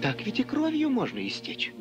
Так ведь и кровью можно истечь.